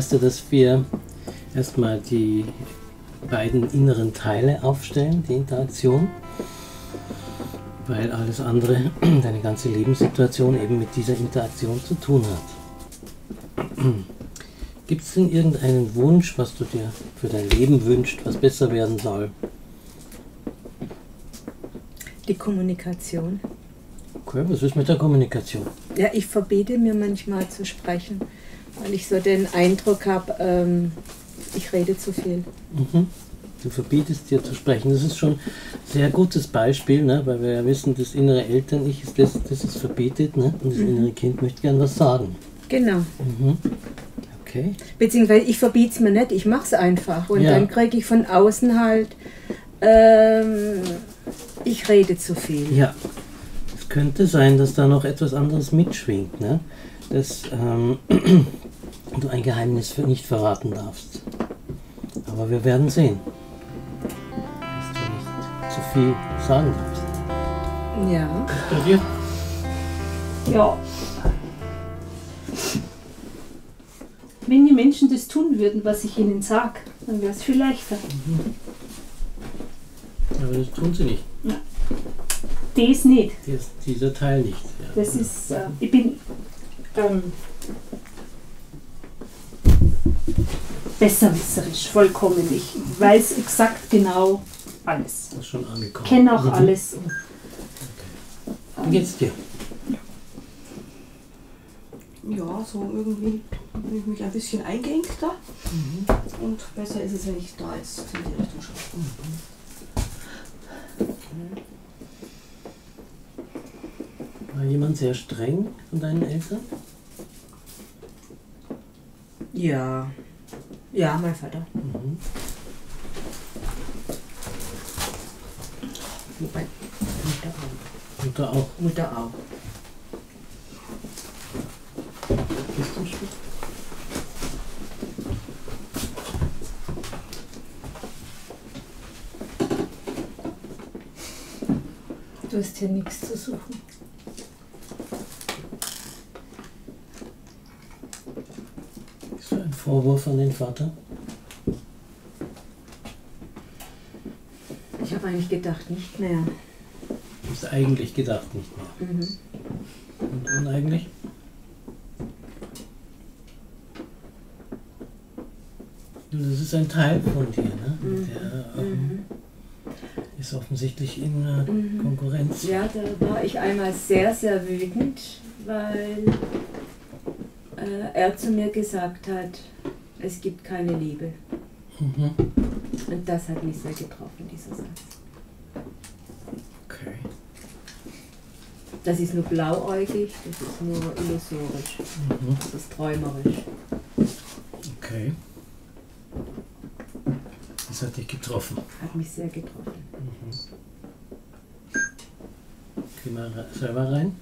weißt du, dass wir erstmal die beiden inneren Teile aufstellen, die Interaktion, weil alles andere, deine ganze Lebenssituation eben mit dieser Interaktion zu tun hat. Gibt es denn irgendeinen Wunsch, was du dir für dein Leben wünschst, was besser werden soll? Die Kommunikation. Okay, was ist mit der Kommunikation? Ja, ich verbiete mir manchmal zu sprechen, weil ich so den Eindruck habe, ähm, ich rede zu viel. Mhm. Du verbietest dir zu sprechen. Das ist schon ein sehr gutes Beispiel, ne? weil wir ja wissen, das innere Eltern-Ich ist das, das es verbietet ne? und das Mhm. innere Kind möchte gern was sagen. Genau. Mhm. Okay. Beziehungsweise ich verbiete es mir nicht, ich mache es einfach. Und Ja. dann kriege ich von außen halt, ähm, ich rede zu viel. Ja, könnte sein, dass da noch etwas anderes mitschwingt, ne? dass ähm, du ein Geheimnis nicht verraten darfst. Aber wir werden sehen, dass du nicht zu viel sagen darfst. Ja. Bei dir? Ja. Wenn die Menschen das tun würden, was ich ihnen sage, dann wäre es viel leichter. Aber das tun sie nicht. Das nicht. Dies, dieser Teil nicht. Ja. Das ist, äh, ich bin ähm, besserwisserisch, vollkommen. Ich weiß exakt genau alles. Das ist schon angekommen. Kenne auch Mhm. alles. Und, Wie geht's dir? Ja, so irgendwie bin ich mich ein bisschen eingeengter. Und besser ist es, wenn ich da jetzt in die Richtung schaue. War jemand sehr streng von deinen Eltern? Ja. Ja, mein Vater. Mhm. Wobei, Mutter auch. Mutter auch. Mutter auch. Bist du schuld? du hast hier nichts zu suchen. Ist das ein Vorwurf an den Vater? Ich habe eigentlich gedacht, nicht mehr. Du hast eigentlich gedacht nicht mehr. Mhm. Und uneigentlich? Das ist ein Teil von dir, ne? Mhm. Der ähm, Mhm. ist offensichtlich in äh. Konkurrenz. Ja, da war ich einmal sehr, sehr wütend, weil er zu mir gesagt hat, es gibt keine Liebe. Mhm. Und das hat mich sehr getroffen, dieser Satz. Okay. Das ist nur blauäugig, das ist nur illusorisch, Mhm. das ist träumerisch. Okay. Das hat dich getroffen. Hat mich sehr getroffen. Geh mal re- selber rein.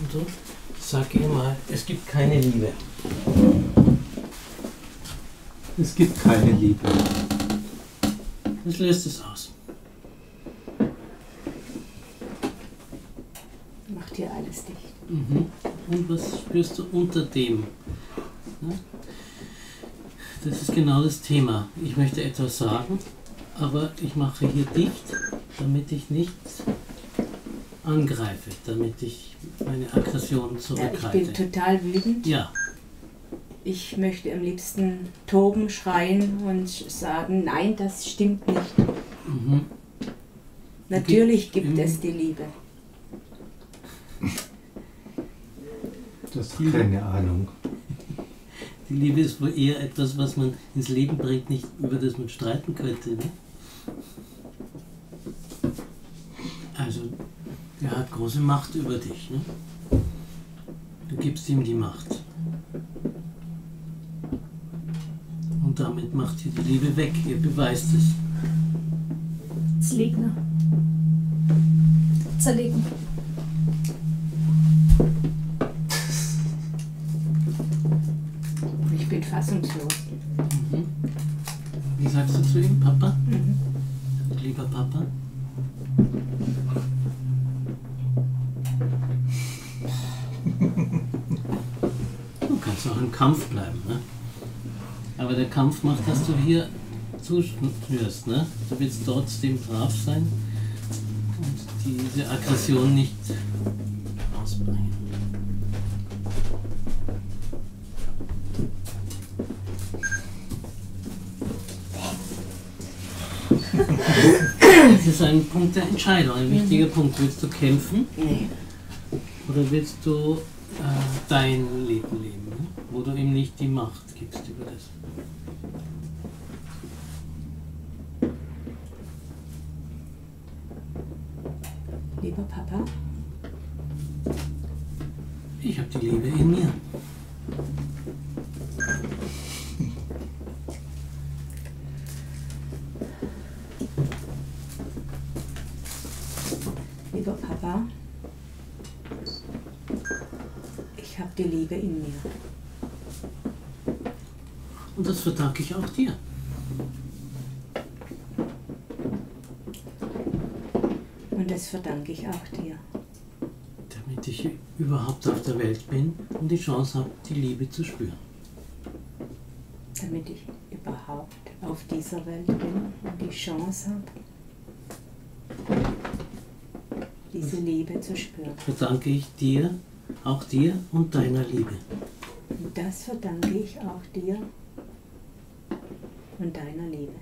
Und so, sag ihr mal, es gibt keine Liebe. Es gibt keine Liebe. Das löst es aus. Macht hier alles dicht. Mhm. Und was spürst du unter dem? Ja? Das ist genau das Thema. Ich möchte etwas sagen, aber ich mache hier dicht, damit ich nichts angreife, damit ich meine Aggression Ja, ich bin zurückhalte. total wütend. Ja, Ich möchte am liebsten toben, schreien und sagen, nein, das stimmt nicht. mhm. Natürlich gibt Mhm. es die Liebe. Du hast doch keine Ahnung. die Liebe ist wohl eher etwas, was man ins Leben bringt, nicht über das man streiten könnte. Ne? Also, er hat große Macht über dich. Ne? Du gibst ihm die Macht. Und damit macht ihr die Liebe weg. Ihr beweist es. Noch. Zerlegen. Ich bin fassungslos. Mhm. Wie sagst du zu ihm, Papa? Mhm. Lieber Papa? Du kannst auch im Kampf bleiben, ne? Aber der Kampf macht, dass du hier zuspürst, ne? Du willst trotzdem brav sein und diese Aggression nicht ausbringen. Das ist ein Punkt der Entscheidung, ein wichtiger Punkt. Willst du kämpfen Nee. oder willst du äh, dein Leben leben, ne? wo du ihm nicht die Macht gibst über das? Lieber Papa, Ich habe die Liebe in mir. lieber Papa, ich habe die Liebe in mir. Und das verdanke ich auch dir. Und das verdanke ich auch dir. Damit ich überhaupt auf der Welt bin und die Chance habe, die Liebe zu spüren. Damit ich überhaupt auf dieser Welt bin und die Chance habe, diese Liebe zu spüren. Verdanke ich dir, auch dir und deiner Liebe. Und das verdanke ich auch dir und deiner Liebe.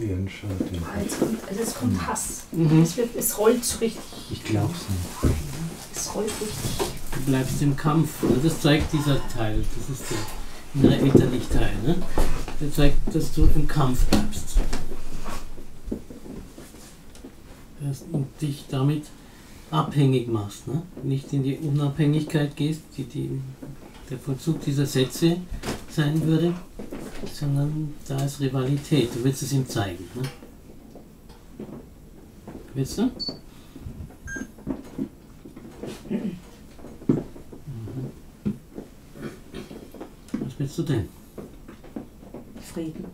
Wenn kommt, also es kommt Hass. Mhm. Es, wird, es rollt so richtig. ich, es nicht. Es rollt richtig. Du bleibst im Kampf. Ne? Das zeigt dieser Teil. Das ist der innere elterliche Teil. Ne? Der zeigt, dass du im Kampf bleibst. Und dich damit abhängig machst. Ne? Nicht in die Unabhängigkeit gehst, die, die der Vollzug dieser Sätze sein würde, sondern da ist Rivalität. Du willst es ihm zeigen. Ne? Willst du? Mhm. Was willst du denn? Frieden.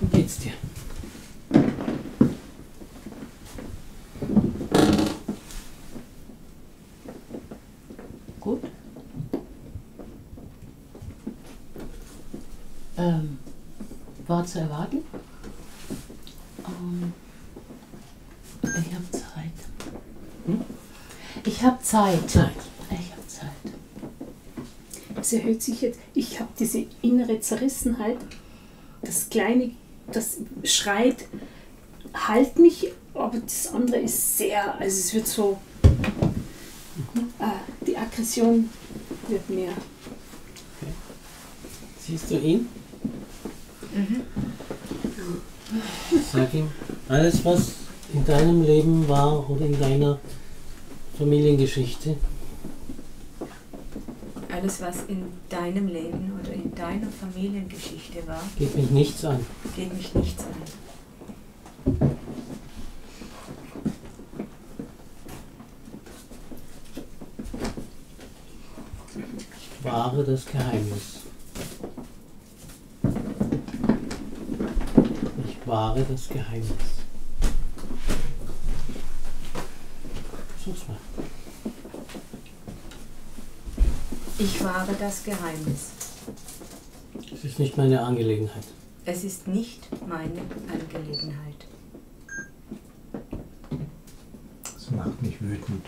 Wie geht's dir? Gut. Ähm, war zu erwarten. Ähm, ich habe Zeit. Hm? Ich habe Zeit. Zeit. Ich habe Zeit. Es erhöht sich jetzt. Ich habe diese innere Zerrissenheit. Das Kleine, das schreit, halt mich, aber das andere ist sehr, also es wird so, äh, die Aggression wird mehr. Siehst du ihn? Sag ihm, alles was in deinem Leben war oder in deiner Familiengeschichte, Alles, was in deinem Leben oder in deiner Familiengeschichte war, geht mich nichts an. geht mich nichts an. Ich wahre das Geheimnis. Wahre das Geheimnis. Versuch's mal. Ich wahre das Geheimnis. Es ist nicht meine Angelegenheit. Es ist nicht meine Angelegenheit. Das macht mich wütend.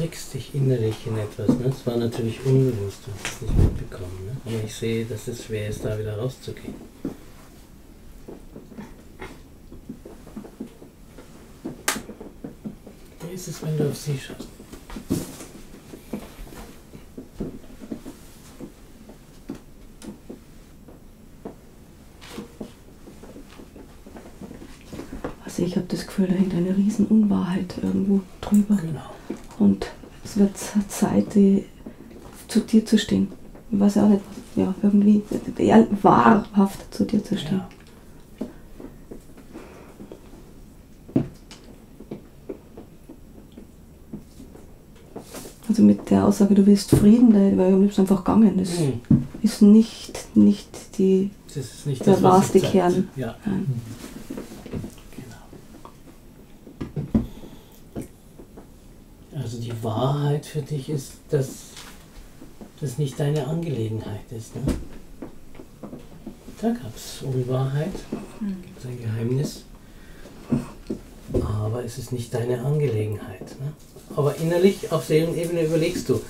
Verstrickst dich innerlich in etwas. Ne? Das war natürlich unbewusst, du hast es nicht mitbekommen. Ne? Aber ich sehe, dass es schwer ist, da wieder rauszugehen. Wie ist es, wenn du auf sie schaust? Also ich habe das Gefühl, da hängt eine riesen Unwahrheit irgendwo drüber. Genau. Und es wird Zeit, die, zu dir zu stehen. Ich weiß auch nicht, ja, irgendwie wahrhaft zu dir zu stehen. Ja. Also mit der Aussage, du willst Frieden, da wäre am liebsten einfach gegangen. Das Hm. ist nicht, nicht die. Das ist nicht Der das, wahrste. Kern. Ja, Nein. genau. Also die Wahrheit für dich ist, dass das nicht deine Angelegenheit ist. Ne? Da gab es Unwahrheit, gibt es ein Geheimnis, aber es ist nicht deine Angelegenheit. Ne? Aber innerlich auf Seelenebene überlegst du,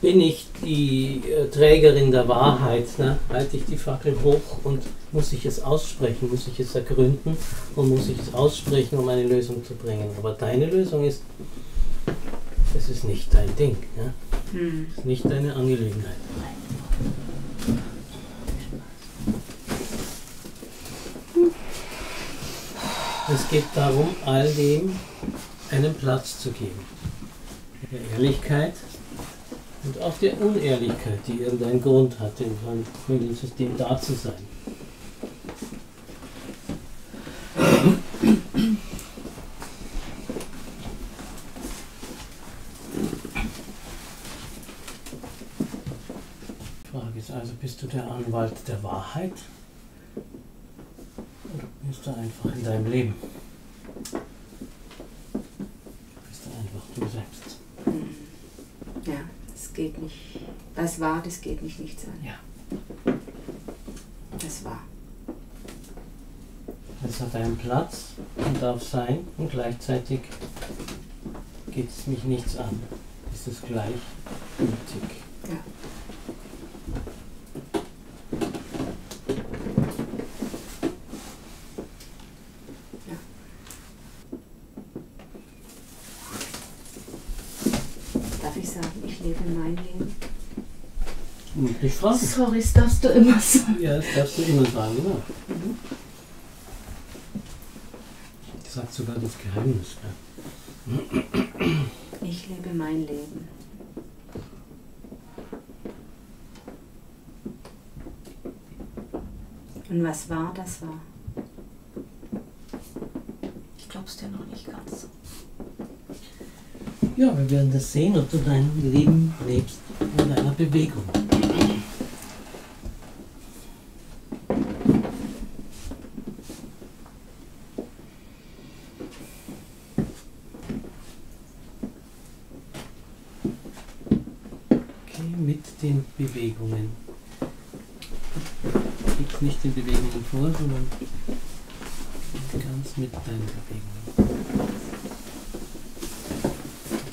bin ich die äh, Trägerin der Wahrheit? Ne? Halte ich die Fackel hoch und muss ich es aussprechen, muss ich es ergründen und muss ich es aussprechen, um eine Lösung zu bringen? Aber deine Lösung ist, es ist nicht dein Ding. Ne? Hm. Es ist nicht deine Angelegenheit. Es geht darum, all dem einen Platz zu geben. Der Ehrlichkeit und auch der Unehrlichkeit, die irgendeinen Grund hat, in einem Familiensystem da zu sein. Die Frage ist also, bist du der Anwalt der Wahrheit oder bist du einfach in deinem Leben? Bist du einfach du selbst? Ja, das geht nicht. Das war, das geht mich nichts an. Ja. Das war. Es hat einen Platz und darf sein und gleichzeitig geht es mich nichts an. Ist es gleichgültig? Ja. Ja. Darf ich sagen, ich lebe mein Leben? Möglich fragen. Sorry, das darfst du immer sagen. Ja, das darfst du immer sagen, genau. Ich sag sogar das Geheimnis. Ja. Ich lebe mein Leben. Und was war, das war. Ich glaub's dir noch nicht ganz. Ja, wir werden das sehen, ob du dein Leben lebst in deiner Bewegung. Okay, mit den Bewegungen. Gib nicht den Bewegungen vor, sondern ganz mit deinen Bewegungen.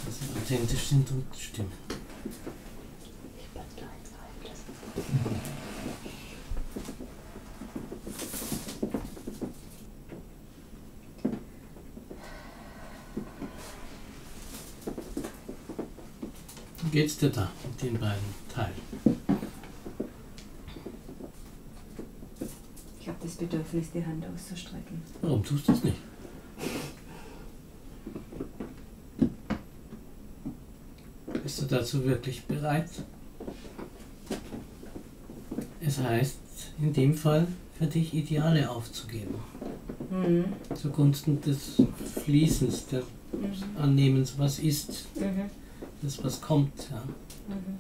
Dass sie authentisch sind und stimmen. Wie geht's dir da mit den beiden Teilen? Ich habe das Bedürfnis, die Hand auszustrecken. Warum tust du es nicht? Bist du dazu wirklich bereit? Es heißt, in dem Fall für dich Ideale aufzugeben. Mhm. Zugunsten des Fließens, des Annehmens, was ist, Mhm. Das was kommt. Ja. Mhm.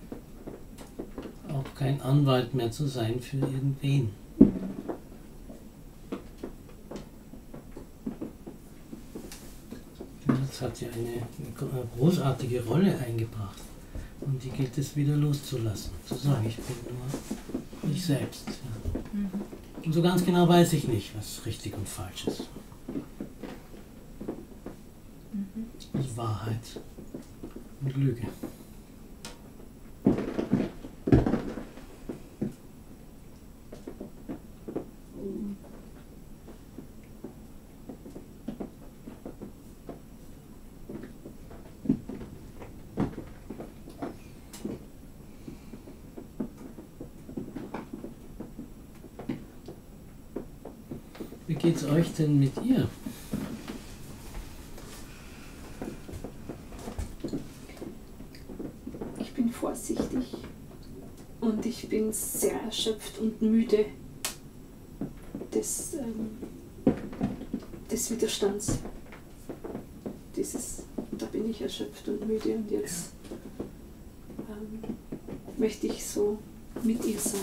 Auch kein Anwalt mehr zu sein für irgendwen. Das hat ja eine, eine großartige Rolle eingebracht. Und die gilt es wieder loszulassen. Zu sagen, ich bin nur ich selbst. Ja. Mhm. Und so ganz genau weiß ich nicht, was richtig und falsch ist. Mhm. Was Wahrheit, und Lüge. Wie geht's euch denn mit ihr? Ich bin vorsichtig und ich bin sehr erschöpft und müde des, ähm, des Widerstands. Dieses, da bin ich erschöpft und müde und jetzt ähm, möchte ich so mit ihr sein.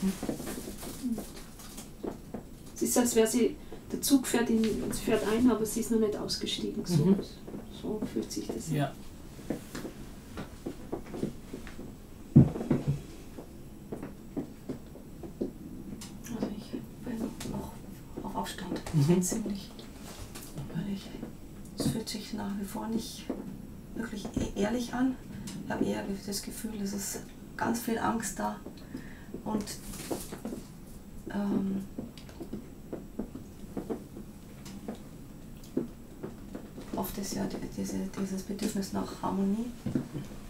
Und Es ist, als wäre sie, der Zug fährt, in, fährt ein, aber sie ist noch nicht ausgestiegen. So, Mhm. so fühlt sich das an. Ja. Also ich bin auch auf Aufstand. Mhm. Ziemlich. Weil ich, es fühlt sich nach wie vor nicht wirklich e- ehrlich an. Ich habe eher das Gefühl, es ist ganz viel Angst da. Und ähm, oft ist ja die- diese, dieses Bedürfnis nach Harmonie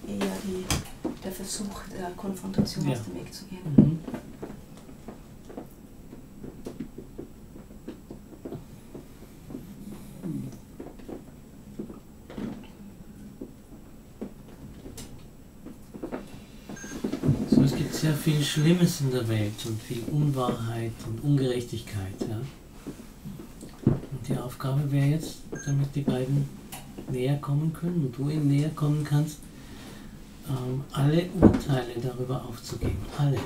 eher die, der Versuch der Konfrontation Ja. aus dem Weg zu gehen. Mhm. So, es gibt sehr viel Schlimmes in der Welt und viel Unwahrheit und Ungerechtigkeit. Ja? Und die Aufgabe wäre jetzt, damit die beiden näher kommen können und du ihnen näher kommen kannst, ähm, alle Urteile darüber aufzugeben. Alle.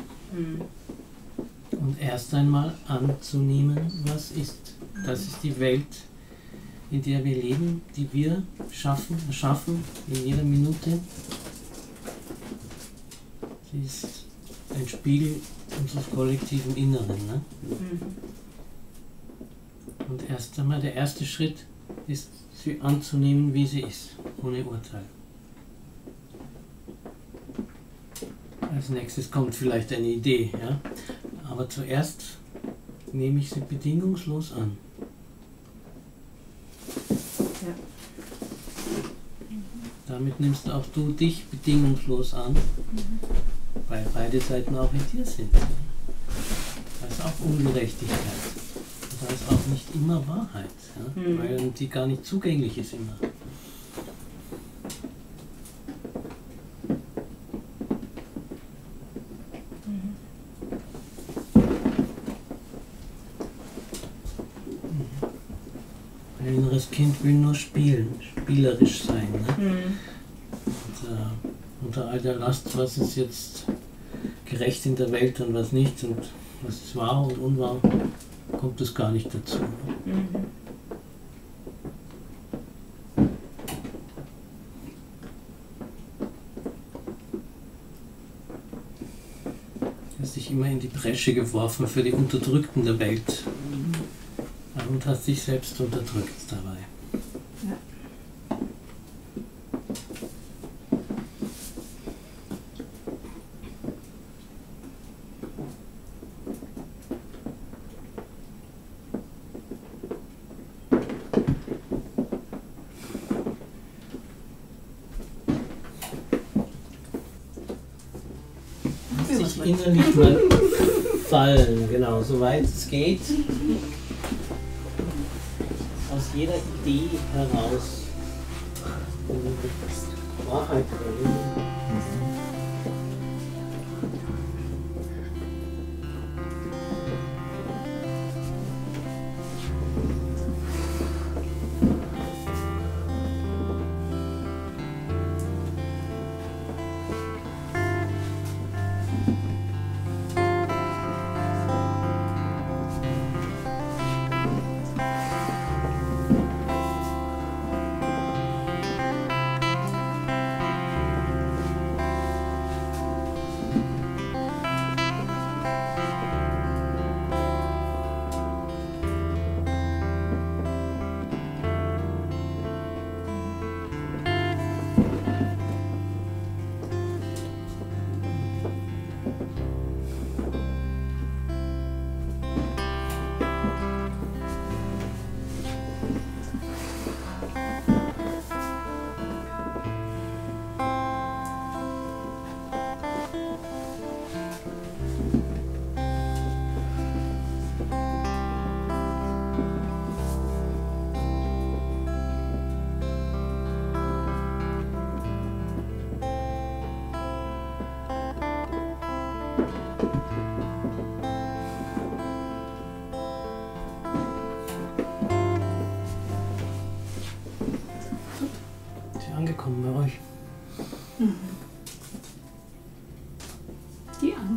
Und erst einmal anzunehmen, was ist. Das ist die Welt, in der wir leben, die wir schaffen, erschaffen in jeder Minute. Sie ist ein Spiegel unseres kollektiven Inneren. Ne? Und erst einmal der erste Schritt ist, sie anzunehmen, wie sie ist, ohne Urteil. Als nächstes kommt vielleicht eine Idee, ja? aber zuerst nehme ich sie bedingungslos an. Damit nimmst auch du dich bedingungslos an, weil beide Seiten auch in dir sind. Da ist auch Ungerechtigkeit. Da ist auch nicht immer Wahrheit, ja? Mhm. weil die gar nicht zugänglich ist immer. Ein inneres Kind will nur spielen, spielerisch sein. Ne? Mhm. Und, äh, unter all der Last, was ist jetzt gerecht in der Welt und was nicht und was ist wahr und unwahr, kommt es gar nicht dazu. Mhm. Du hast dich immer in die Bresche geworfen für die Unterdrückten der Welt und hast dich selbst unterdrückt sich innerlich mal fallen, genau, soweit es geht. Aus jeder Idee heraus. Wahrheit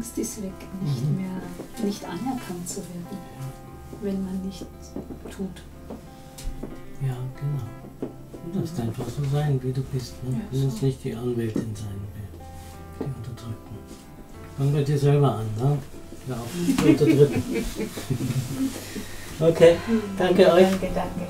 bringen. nicht anerkannt zu werden, wenn man nicht tut. Ja, genau. Du darfst einfach so sein, wie du bist. Ne? Ja, Du musst so. nicht die Anwältin sein, die die Unterdrückten. Fang bei dir selber an, ne? Ja, unterdrücken. okay, danke euch. Danke, danke.